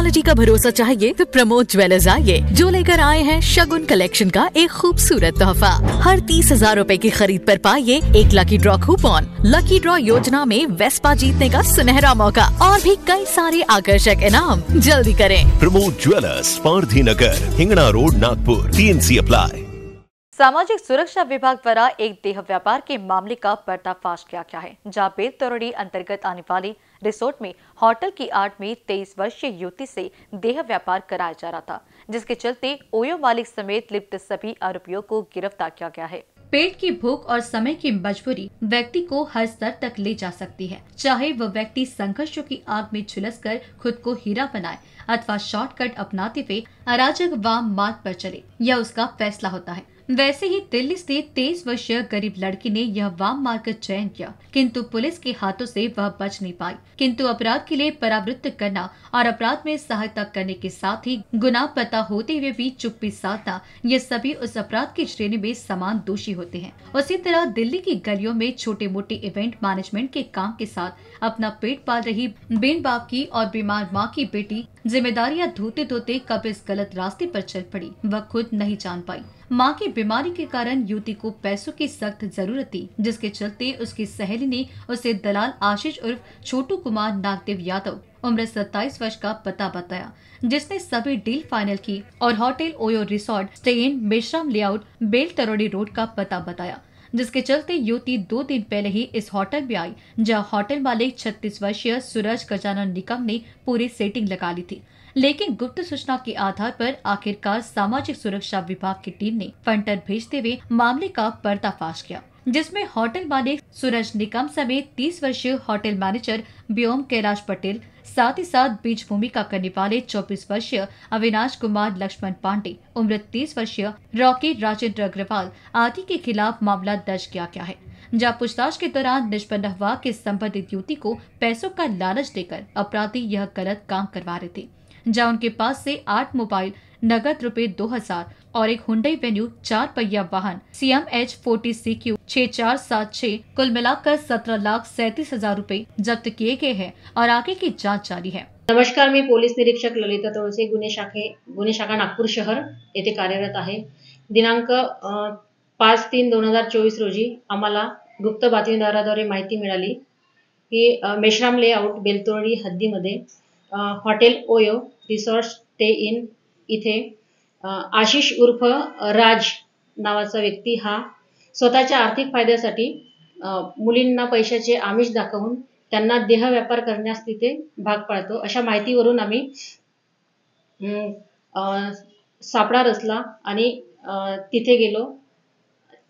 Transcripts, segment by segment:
Quality का भरोसा चाहिए तो प्रमोद ज्वेलर्स आइए, जो लेकर आए हैं शगुन कलेक्शन का एक खूबसूरत तोहफा। हर तीस हज़ार रूपए की खरीद पर पाइए एक lucky draw coupon lucky draw योजना में वेस्पा जीतने का सुनहरा मौका और भी कई सारे आकर्षक इनाम। जल्दी करें। Pramod jewellers, Pardhi Nagar, Hingna road, Nagpur. TNC apply सामाजिक सुरक्षा विभाग द्वारा एक देह व्यापार के मामले का पर्दाफाश किया गया है, जहाँ बेल तरोड़ी अंतर्गत आने वाली रिसोर्ट में होटल की आड़ में 23 वर्षीय युवती से देह व्यापार कराया जा रहा था, जिसके चलते ओयो मालिक समेत लिप्त सभी आरोपियों को गिरफ़्तार किया गया है। पेट की भूख और समय की मजबूरी व्यक्ति को हर स्तर तक ले जा सकती है, चाहे वह व्यक्ति संघर्षों की आग में झुलसकर खुद को हीरा बनाए अथवा शॉर्टकट अपनाते हुए अराजक वाम मार्ग पर चले यह उसका फैसला होता है। वैसे ही दिल्ली स्थित तेईस वर्षीय गरीब लड़की ने यह वाम मार्ग चयन किया, किंतु पुलिस के हाथों से वह बच नहीं पाई। किंतु अपराध के लिए परावृत्त करना और अपराध में सहायता करने के साथ ही गुनाह पता होते हुए भी चुप्पी साधना, ये सभी उस अपराध की श्रेणी में समान दोषी होते हैं। उसी तरह दिल्ली की गलियों में छोटे मोटे इवेंट मैनेजमेंट के काम के साथ अपना पेट पाल रही बेन बाप की और बीमार माँ की बेटी जिम्मेदारियाँ धोते धोते कब इस गलत रास्ते पर चल पड़ी, वह खुद नहीं जान पाई। माँ की बीमारी के कारण युवती को पैसों की सख्त ज़रूरत थी, जिसके चलते उसकी सहेली ने उसे दलाल आशीष उर्फ़ छोटू कुमार नागदेव यादव, उम्र 27 वर्ष का पता बताया, जिसने सभी डील फाइनल की और hotel OYO resort stay in Meshram layout Beltarodi road का पता बताया। जिसके चलते युवती दो दिन पहले ही इस होटल में आई, जहाँ होटल मालिक 36 वर्षीय सूरज गजानन निकम ने पूरी सेटिंग लगा ली थी। लेकिन गुप्त सूचना के आधार पर आखिरकार सामाजिक सुरक्षा विभाग की टीम ने फंटर भेजते हुए मामले का पर्दाफाश किया। जिसमें होटल मालिक सूरज निकम समेत 30 वर्षीय होटल मैनेजर व्योम कैलाश पटेल, साथ ही साथ बीच भूमिका करने वाले 24 वर्षीय अविनाश कुमार लक्ष्मण पांडे, उम्र 30 वर्षीय रॉकी राजेंद्र अग्रवाल आदि के खिलाफ मामला दर्ज किया गया है। जहाँ पूछताछ के दौरान निष्पन्न हुआ कि संबंधित युवती को पैसों का लालच देकर अपराधी यह गलत काम करवा रहे थे, जहाँ उनके पास से आठ मोबाइल, नगद रुपए दो हज़ार और एक हुंडई वेन्यू चार पहिया वाहन C M H forty C Q छह चार सात छह कुल मिलाकर सत्रह लाख सैतीस हजार रूपए जब्त किए गए हैं और आगे की जांच जारी है। नमस्कार मी पोलीस निरीक्षक ललिता तोळसे गुन्हे शाखे गुन्हे शाखा नागपूर शहर येथे कार्यरत आहे. दिनांक पाच तीन दोन हजार चोवीस रोजी आम्हाला गुप्त बातमीदाराद्वारे माहिती मिळाली की Meshram layout बेलतोळी हद्दीमध्ये hotel OYO resort stay in इथे आशिष उर्फ राज नावाचा व्यक्ती हा स्वतःच्या आर्थिक फायद्यासाठी मुलींना पैशाचे आमिष दाखवून त्यांना देह व्यापार करण्यास तिथे भाग पाडतो. अशा माहितीवरून आम्ही सापळा रचला आणि तिथे गेलो.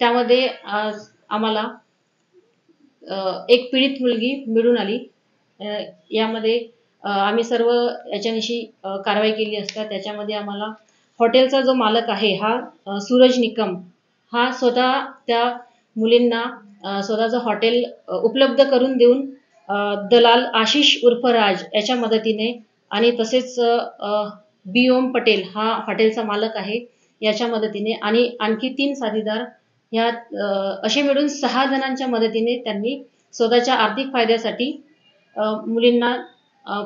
त्यामध्ये आम्हाला एक पीडित मुलगी मिळून आली. यामध्ये आम्ही सर्व याच्यानिशी कारवाई केली असता. त्याच्यामध्ये आम्हाला हॉटेलचा जो मालक आहे हा सूरज निकम हा स्वतः त्या मुलींना स्वतःचं हॉटेल उपलब्ध करून देऊन दलाल आशिष उर्फ राज याच्या मदतीने आणि तसेच बी ओम पटेल हा हॉटेलचा मालक आहे याच्या मदतीने आणि आणखी तीन साथीदार ह्या असे मिळून सहा जणांच्या मदतीने त्यांनी स्वतःच्या आर्थिक फायद्यासाठी मुलींना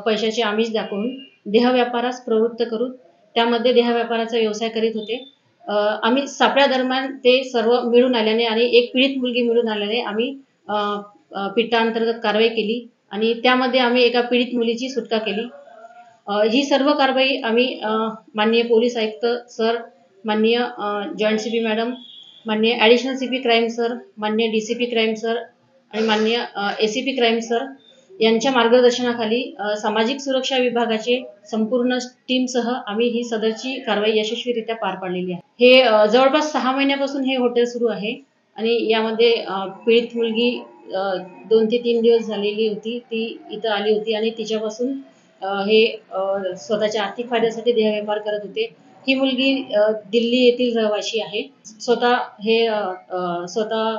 पैशाचे आमिष दाखवून देहव्यापारास प्रवृत्त करून त्यामध्ये देहव्यापाराचा व्यवसाय करीत होते. आम्ही सापळ्या दरम्यान ते सर्व मिळून आल्याने आणि एक पीडित मुलगी मिळून आल्याने आम्ही पीठांतर्गत कारवाई केली आणि त्यामध्ये आम्ही एका पीडित मुलीची सुटका केली. ही सर्व कारवाई आम्ही माननीय पोलीस आयुक्त सर माननीय जॉईंट सी पी मॅडम माननीय additional C P crime sir माननीय D C P crime sir आणि माननीय A C P crime sir यांच्या मार्गदर्शनाखाली सामाजिक सुरक्षा विभागाचे संपूर्ण टीमसह आम्ही ही सदरची कारवाई यशस्वीरित्या पार पाडलेली आहे. हे जवळपास सहा महिन्यापासून हे हॉटेल सुरू आहे आणि यामध्ये पीडित मुलगी दोन ते तीन दिवस झालेली होती. ती इथं आली होती आणि तिच्यापासून हे स्वतःच्या आर्थिक फायद्यासाठी देहव्यापार करत होते. ही मुलगी दिल्ली येथील रहिवाशी आहे. स्वतः हे स्वतः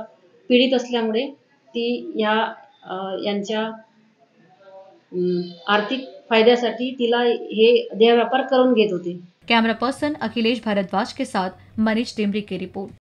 पीडित असल्यामुळे ती या यांच्या आर्थिक फायद्यासाठी तिला हे देहव्यापार करून घेत होते. कैमरा पर्सन अखिलेश भारद्वाज के साथ मनीष टेमरी की रिपोर्ट.